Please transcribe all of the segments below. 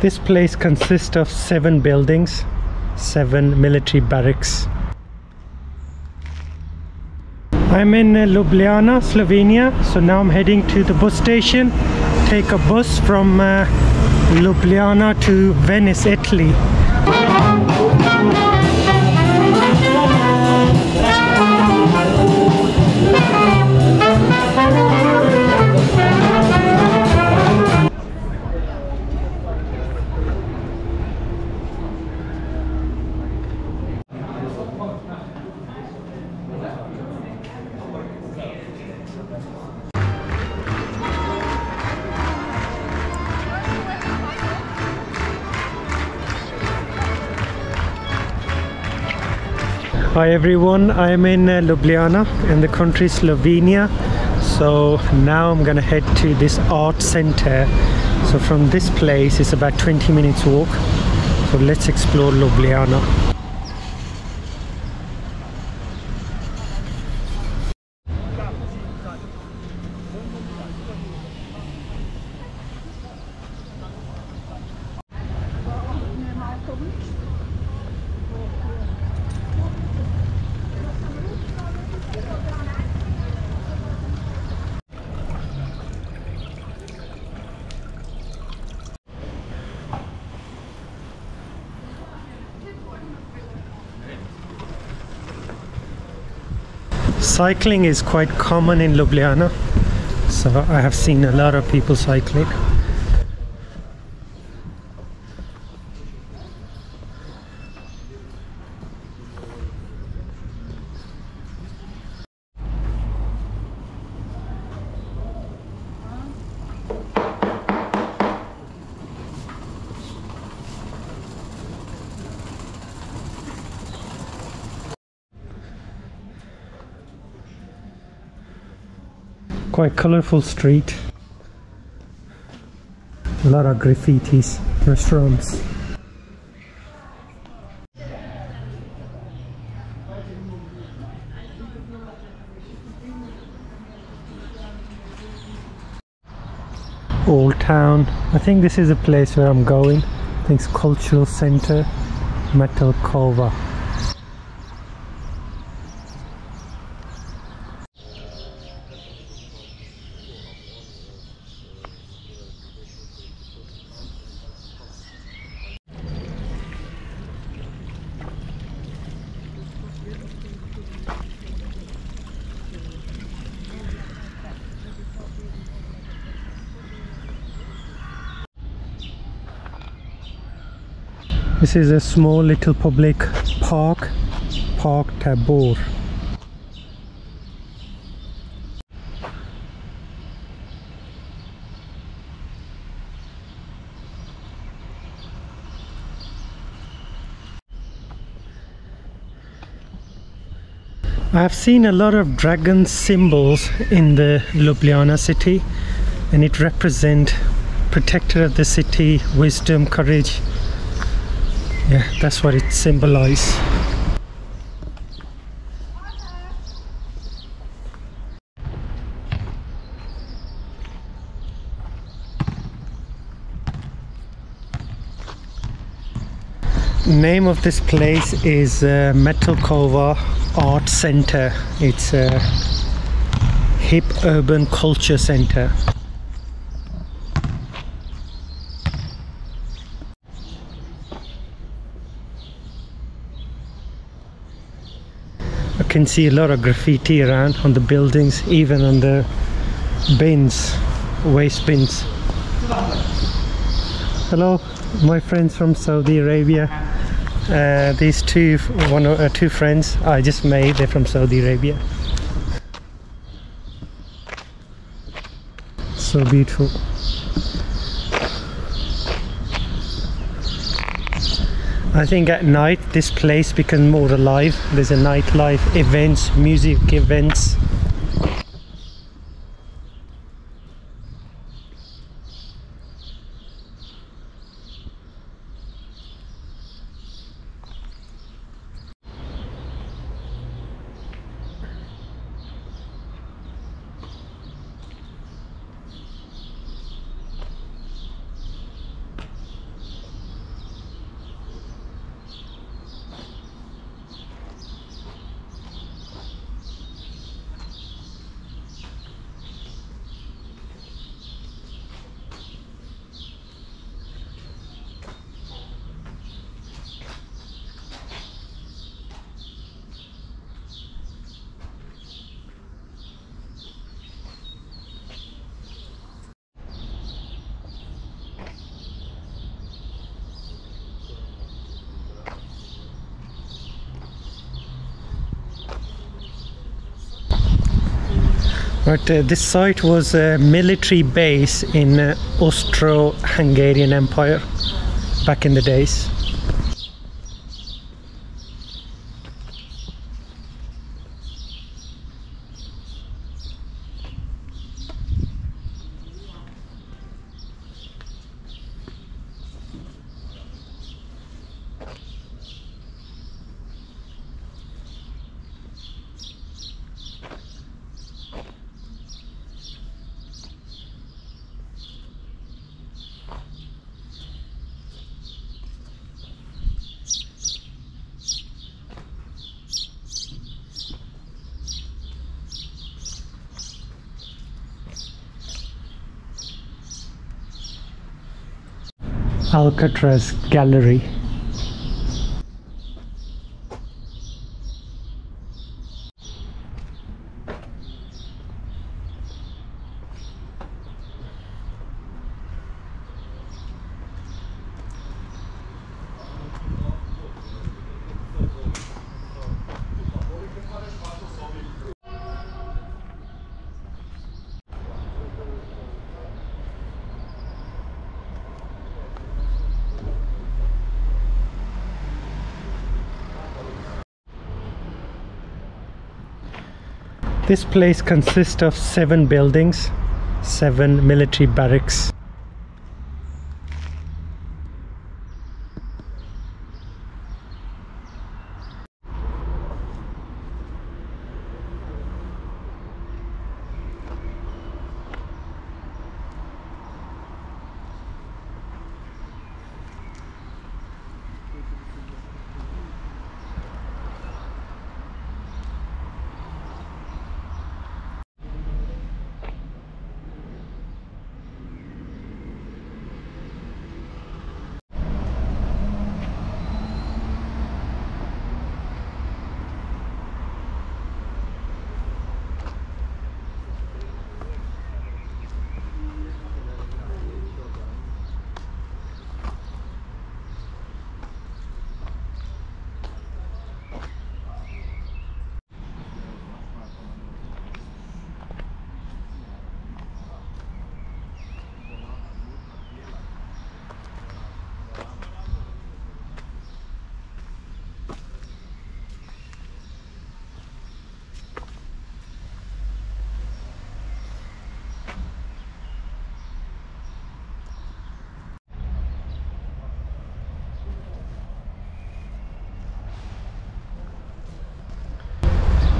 This place consists of seven buildings, seven military barracks. I'm in uh, Ljubljana, Slovenia, so now I'm heading to the bus station, take a bus from uh, Ljubljana to Venice, Italy. Hi everyone, I'm in uh, Ljubljana in the country Slovenia. So now I'm gonna head to this art center. So from this place it's about 20 minutes walk. So let's explore Ljubljana. Cycling is quite common in Ljubljana. So I have seen a lot of people cycling. Quite colorful street. A lot of graffitis restaurants old town. I think this is a place where i'm going. I think it's cultural center Metelkova This is a small little public park, Park Tabor. I have seen a lot of dragon symbols in the Ljubljana city and it represent protector of the city, wisdom, courage yeah that's what it symbolizes. Name of this place is uh, Metelkova Art Center. It's a hip urban culture center can see a lot of graffiti around on the buildings, even on the bins, waste bins. Hello, my friends from Saudi Arabia. Uh, these two, one uh, two friends I just made. They're from Saudi Arabia. So beautiful. I think at night this place becomes more alive. There's a nightlife events, music events. But uh, this site was a military base in uh, Austro-Hungarian Empire back in the days. Alcatraz Gallery. This place consists of seven buildings, seven military barracks.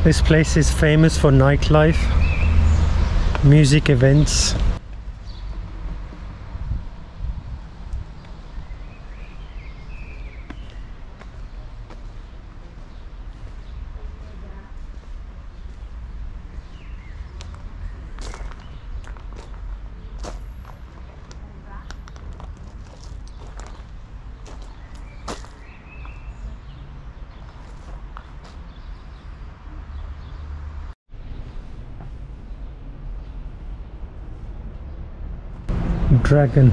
This place is famous for nightlife, music events. Dragon.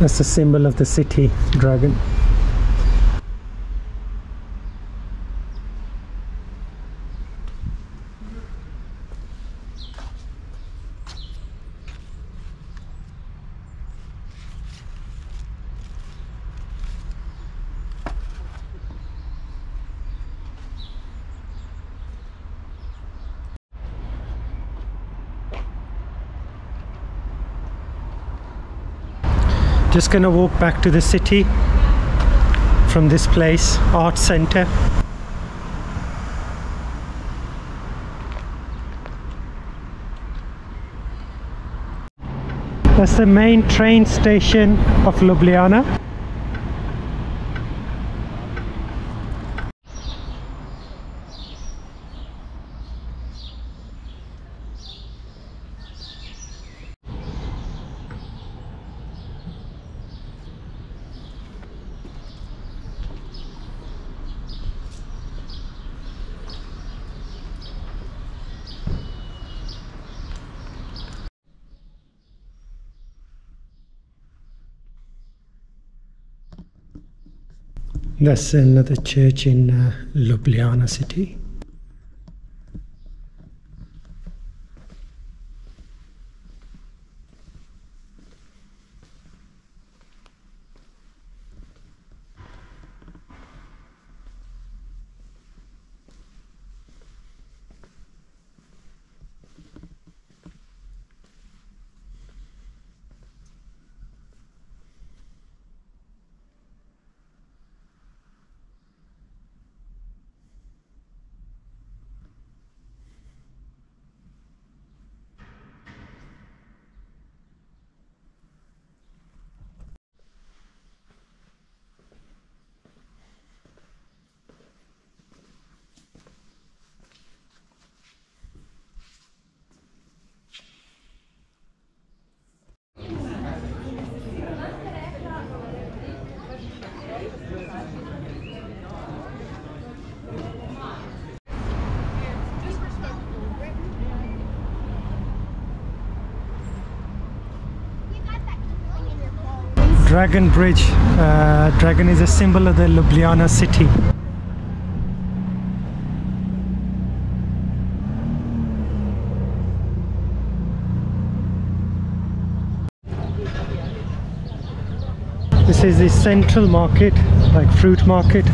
That's the symbol of the city, dragon. Just gonna walk back to the city from this place, art center. That's the main train station of Ljubljana. That's another church in uh, Ljubljana city. Dragon Bridge. Uh, dragon is a symbol of the Ljubljana city. This is the central market, like fruit market.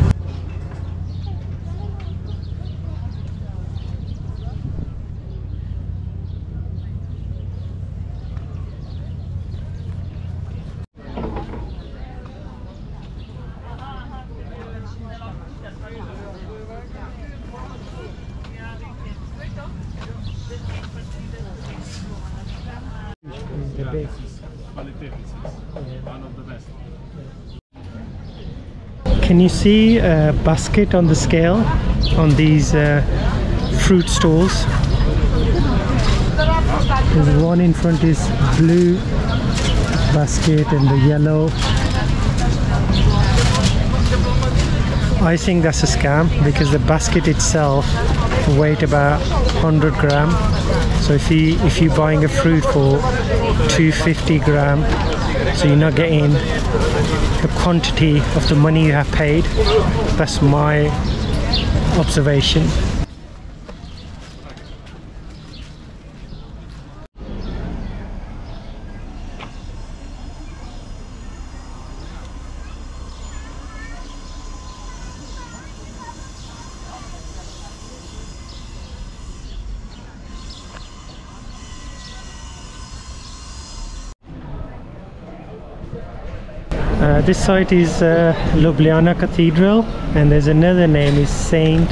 You see a basket on the scale on these uh, fruit stalls? the one in front is blue basket and the yellow. I think that's a scam because the basket itself weight about 100 gram. So if you if you're buying a fruit for 250 gram, so you're not getting quantity of the money you have paid. That's my observation. This site is uh, Ljubljana Cathedral, and there's another name is Saint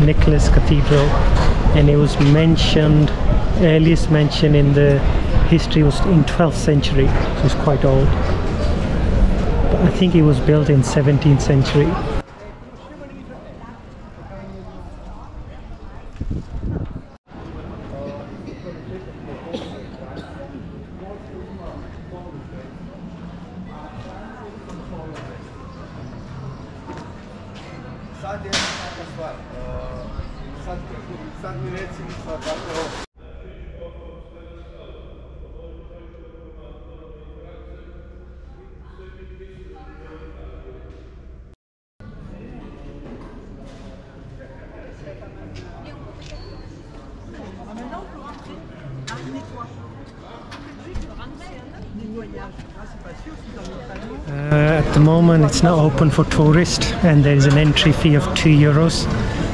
Nicholas Cathedral, and it was mentioned earliest mention in the history was in 12th century, so it's quite old. But I think it was built in 17th century. The moment, it's not open for tourists, and there is an entry fee of two euros.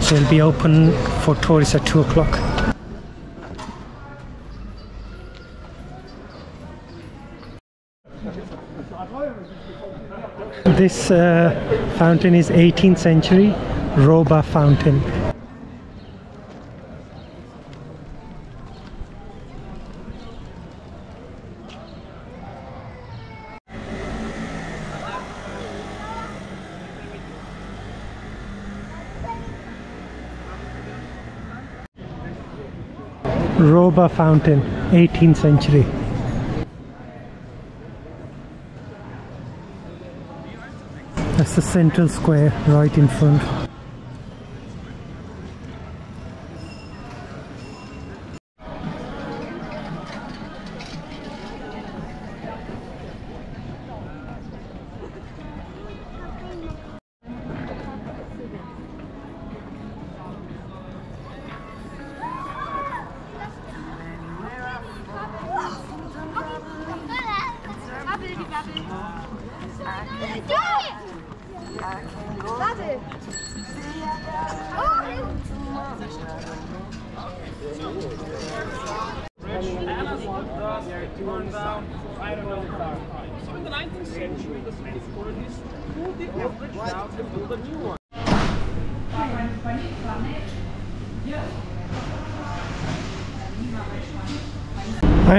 So it'll be open for tourists at two o'clock. This uh, fountain is 18th century Robba fountain. Robba fountain, 18th century. That's the central square right in front.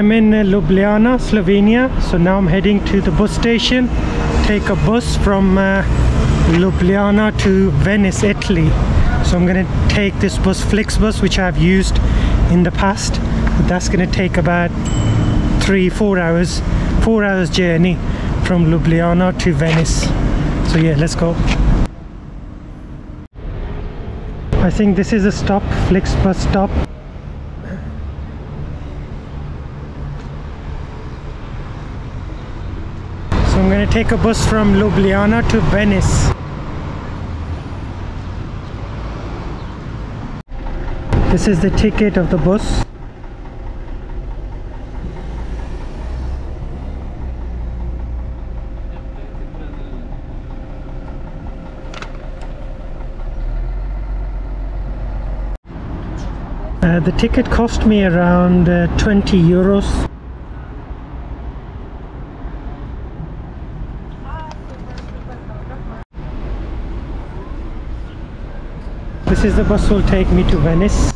I'm in uh, Ljubljana, Slovenia. So now I'm heading to the bus station. Take a bus from uh, Ljubljana to Venice, Italy. So I'm going to take this bus, Flixbus, which I've used in the past. But that's going to take about three, four hours, four hours journey from Ljubljana to Venice. So yeah, let's go. I think this is a stop, Flixbus stop. I'm gonna take a bus from Ljubljana to Venice. This is the ticket of the bus. Uh, the ticket cost me around uh, 20 euros. Is the bus will take me to Venice.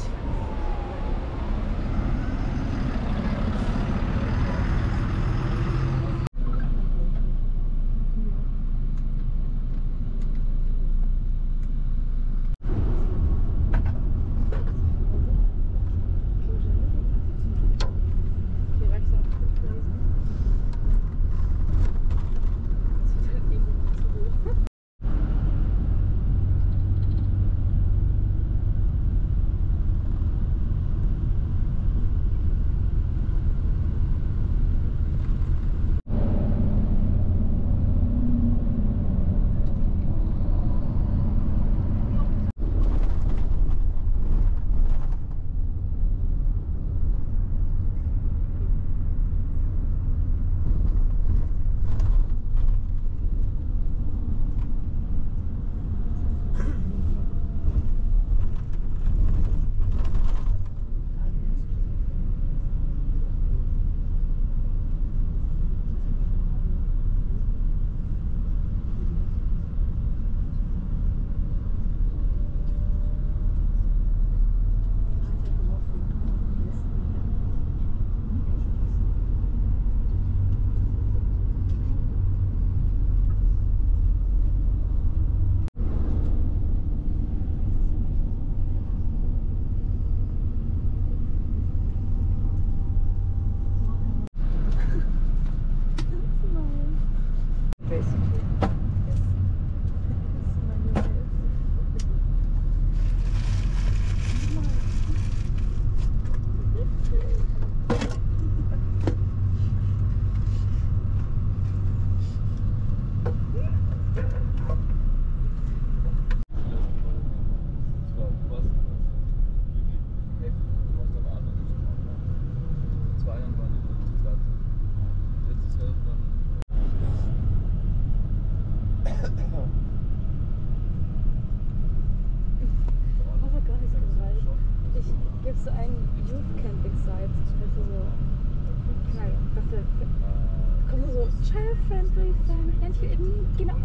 Eben, genau.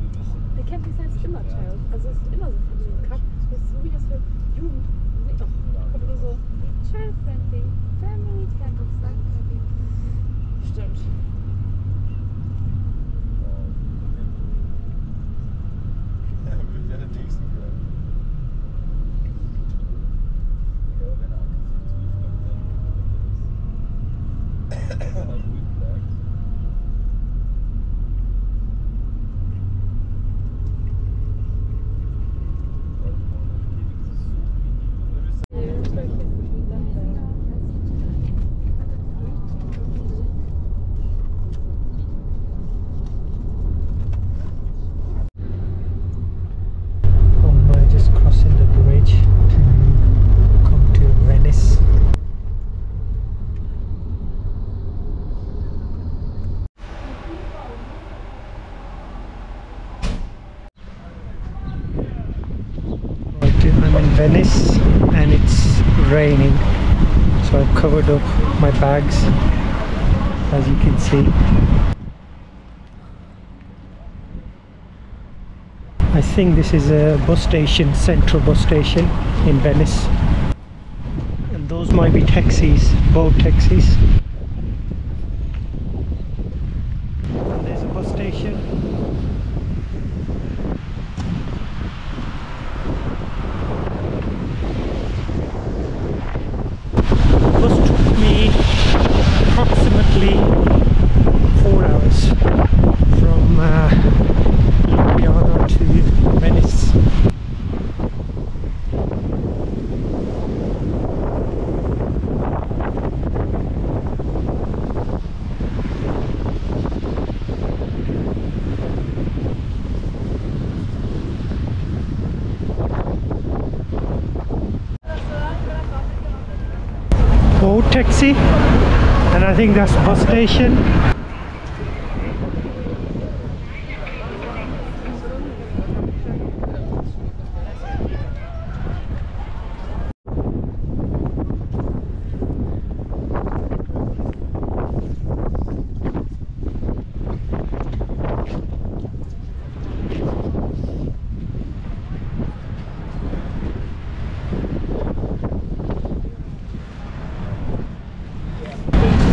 Der Camping ist immer Child. Also es ist immer so Familienkack. Das ist so wie das für Jugend. Nee, doch. Venice and it's raining, so I've covered up my bags as you can see. I think this is a bus station, central bus station in Venice. And those might be taxis, boat taxis. And there's a bus station. The bus took me approximately four hours from uh, Ljubljana to Venice. boat taxi and I think that's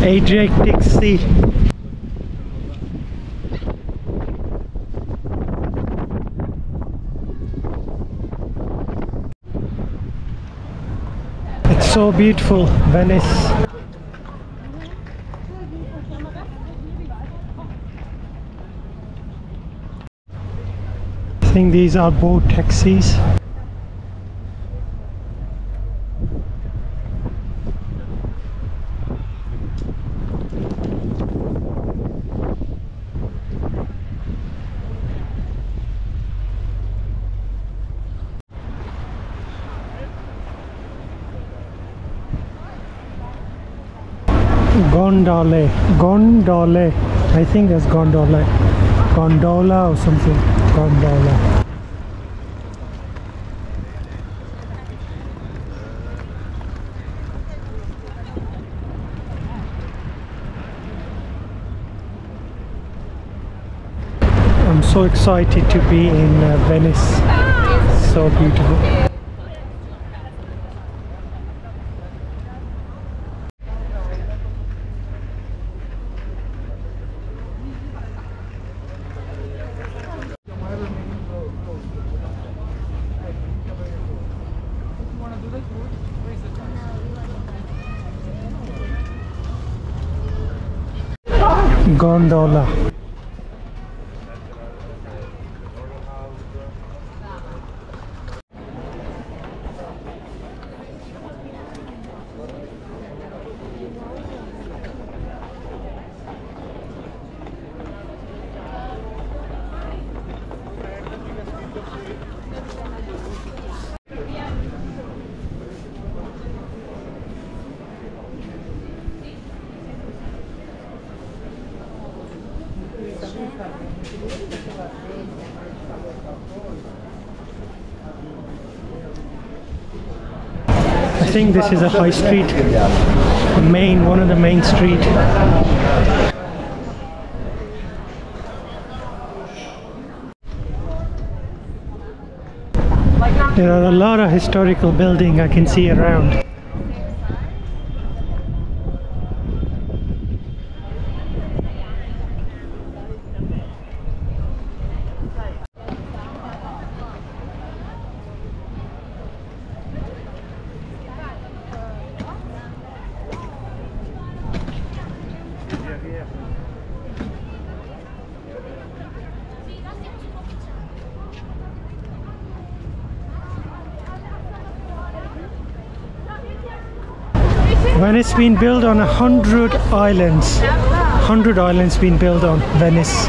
Adriatic Sea It's so beautiful, Venice. I think these are boat taxis. Gondole, gondole. I think that's gondole, gondola or something. Gondola. I'm so excited to be in uh, Venice. So beautiful. Gondola. Think this is a high street, main, one of the main street. There are a lot of historical building I can see around. Venice been built on a hundred islands. Hundred islands been built on Venice.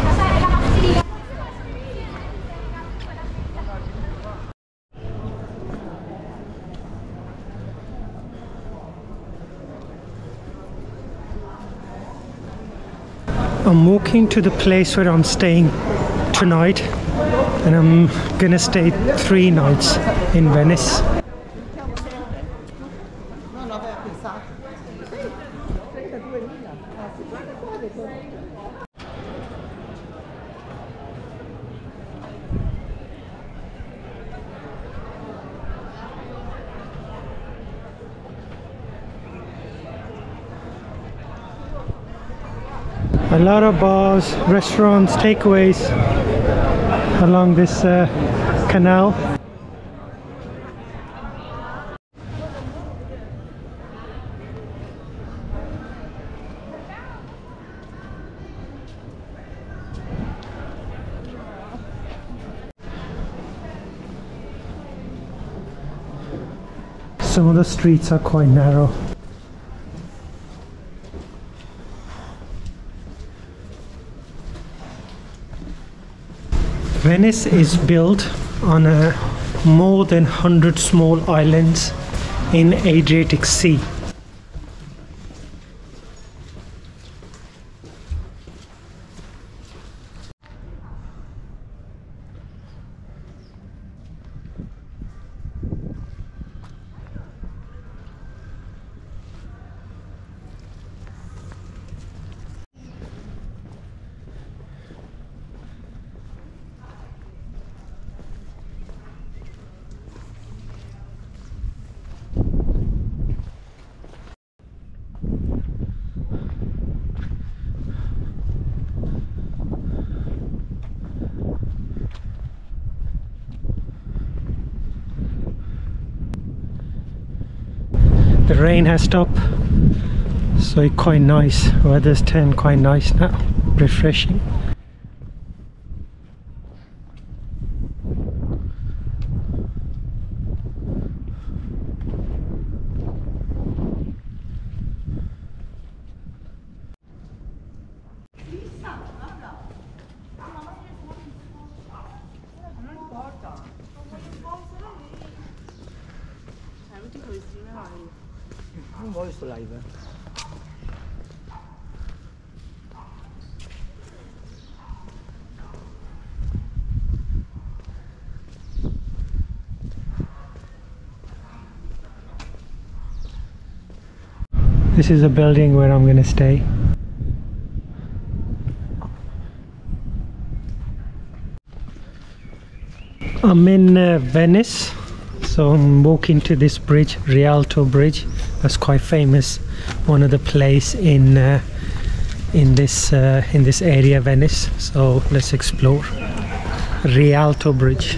I'm walking to the place where I'm staying tonight and I'm gonna stay three nights in Venice. A lot of bars, restaurants, takeaways along this uh, canal. Of the streets are quite narrow. Venice is built on a more than 100 small islands in Adriatic Sea. The rain has stopped so it's quite nice. Weather's turned quite nice now refreshing this is a building where I'm gonna stay. I'm in uh, Venice so I'm walking to this bridge Rialto Bridge. That's quite famous. One of the place in uh, in this uh, in this area Venice. So let's explore. Rialto Bridge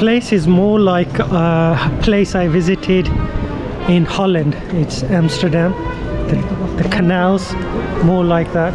place is more like a place I visited in Holland. It's Amsterdam. The, the canals, more like that.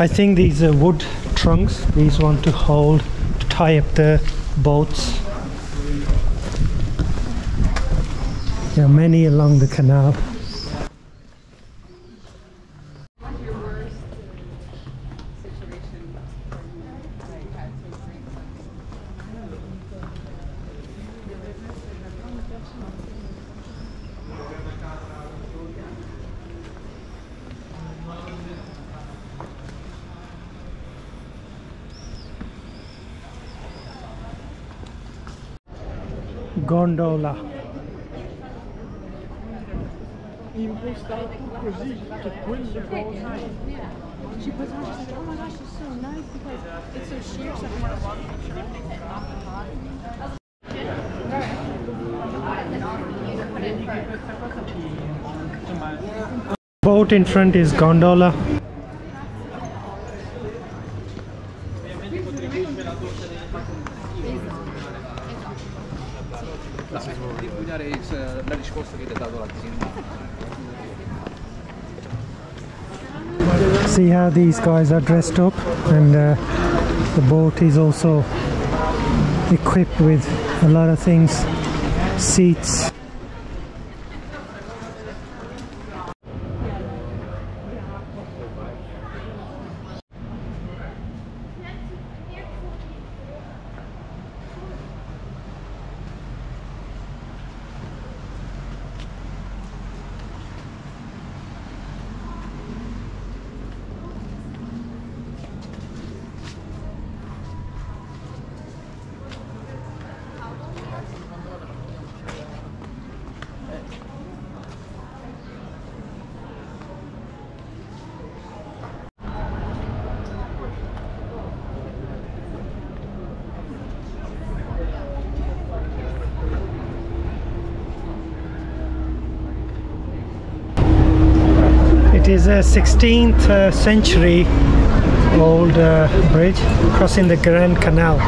I think these are wood trunks. These want to hold to tie up the boats. There are many along the canal. Gondola. She puts on, she's like, oh my gosh, it's so nice because it's so sheer. So I Boat in front is gondola. How these guys are dressed up, and uh, the boat is also equipped with a lot of things seats. It is a 16th uh, century old uh, bridge crossing the Grand Canal.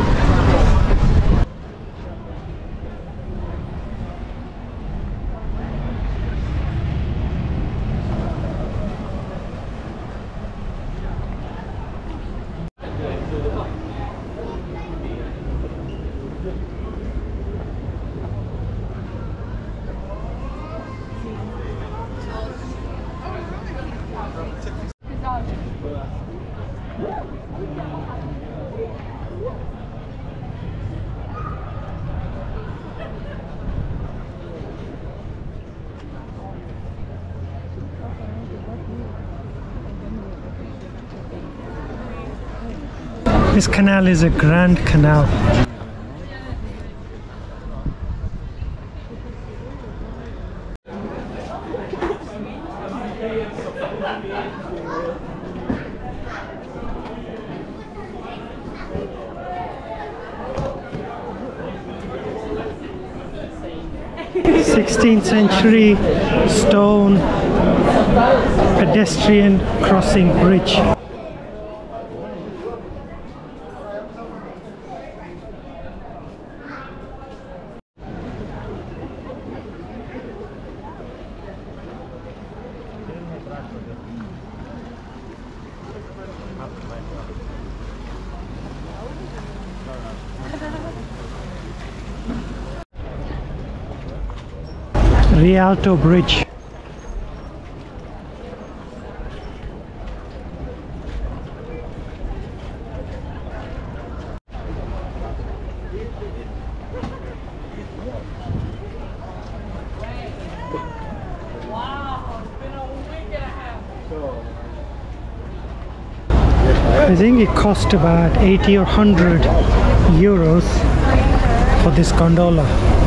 This canal is a grand canal. Sixteenth century stone pedestrian crossing bridge. Rialto Bridge. I think it cost about 80 or 100 euros for this gondola.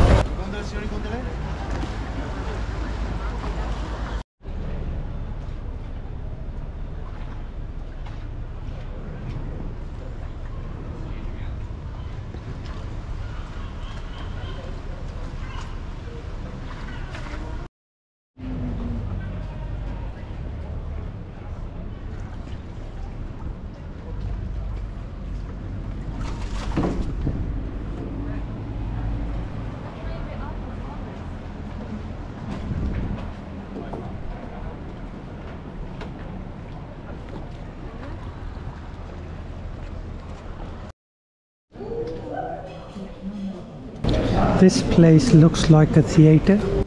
This place looks like a theater.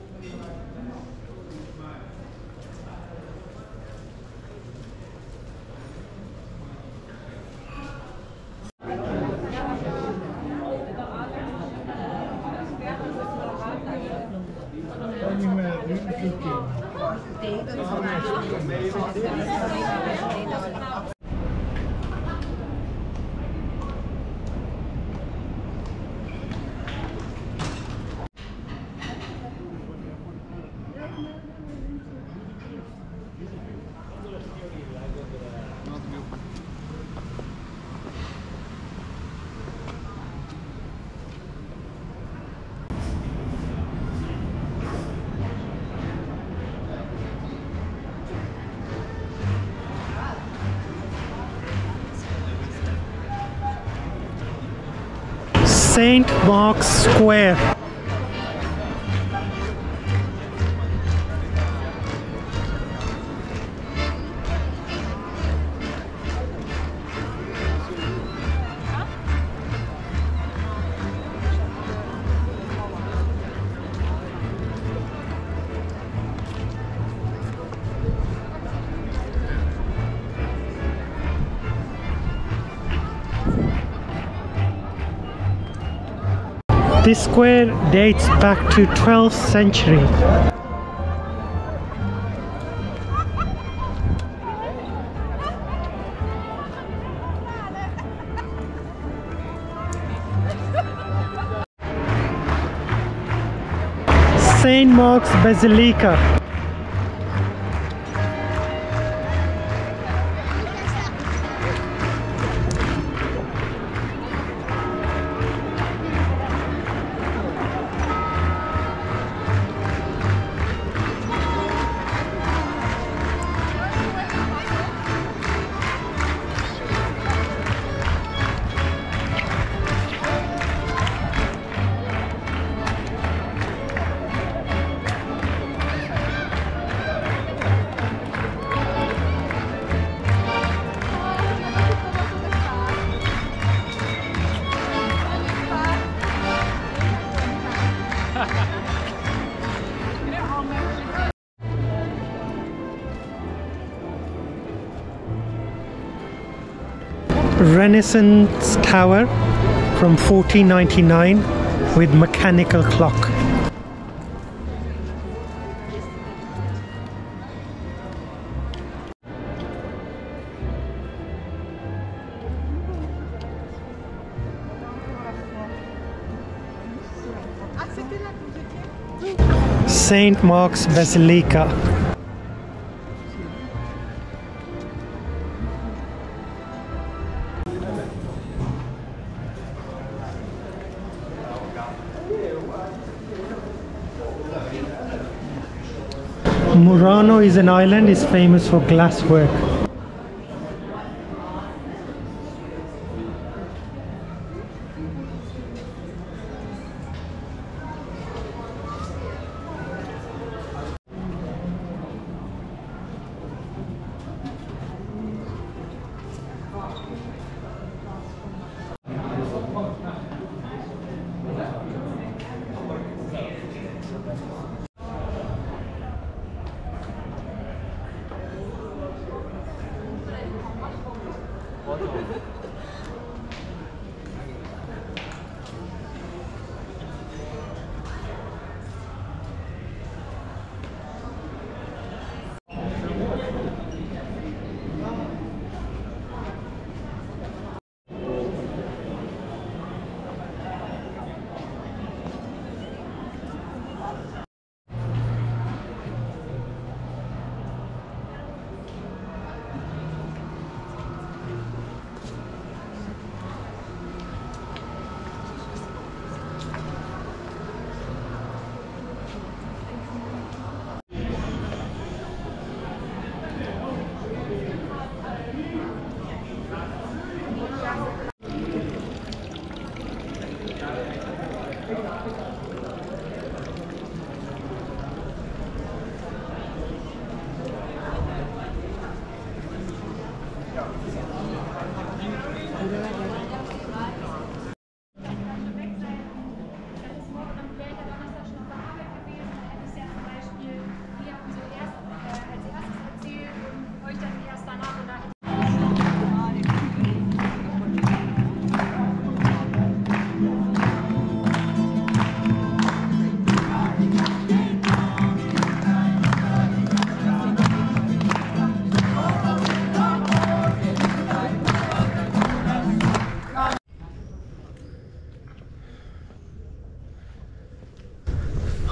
St. Mark's Square. Square dates back to 12th century. St. Mark's Basilica. Renaissance Tower from 1499 with mechanical clock. Saint Mark's Basilica. Murano is an island is famous for glasswork.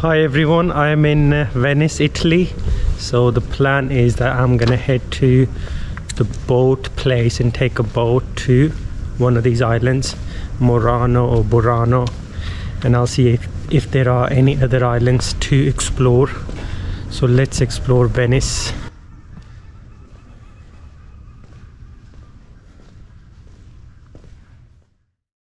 Hi everyone, I am in uh, Venice, Italy. So the plan is that I'm gonna head to the boat place and take a boat to one of these islands, Murano or Burano, and I'll see if, if there are any other islands to explore. So let's explore Venice.